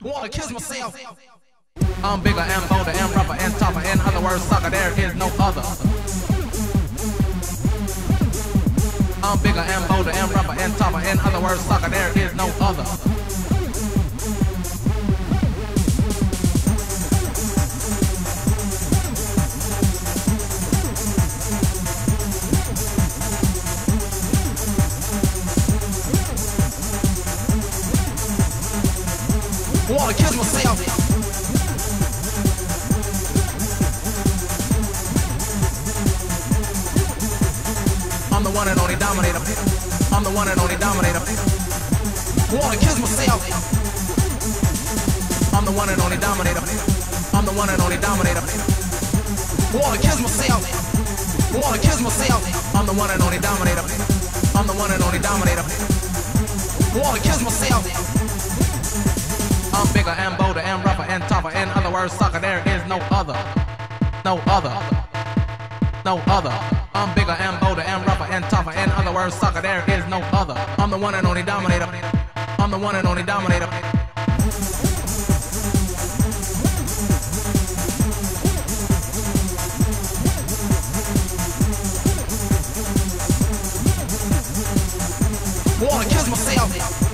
Wanna kiss myself. I'm bigger and bolder and rougher and tougher. In other words, sucker, there is no other. I'm bigger and bolder and rougher and tougher. In other words, sucker, there is no other. Wanna kiss myself. I'm the one and only dominator. I'm the one and only dominator. Wanna kiss myself. I'm the one and only dominator. I'm the one and only dominator. Wanna kiss myself. Wanna kiss myself. I'm the one and only dominator. I'm the one and only dominator. Wanna kiss myself bigger and bolder and rougher and tougher. In other words, sucker, there is no other. No other. No other. I'm bigger and bolder and rougher and tougher. In other words, sucker, there is no other. I'm the one and only dominator. I'm the one and only dominator. Wanna kiss myself.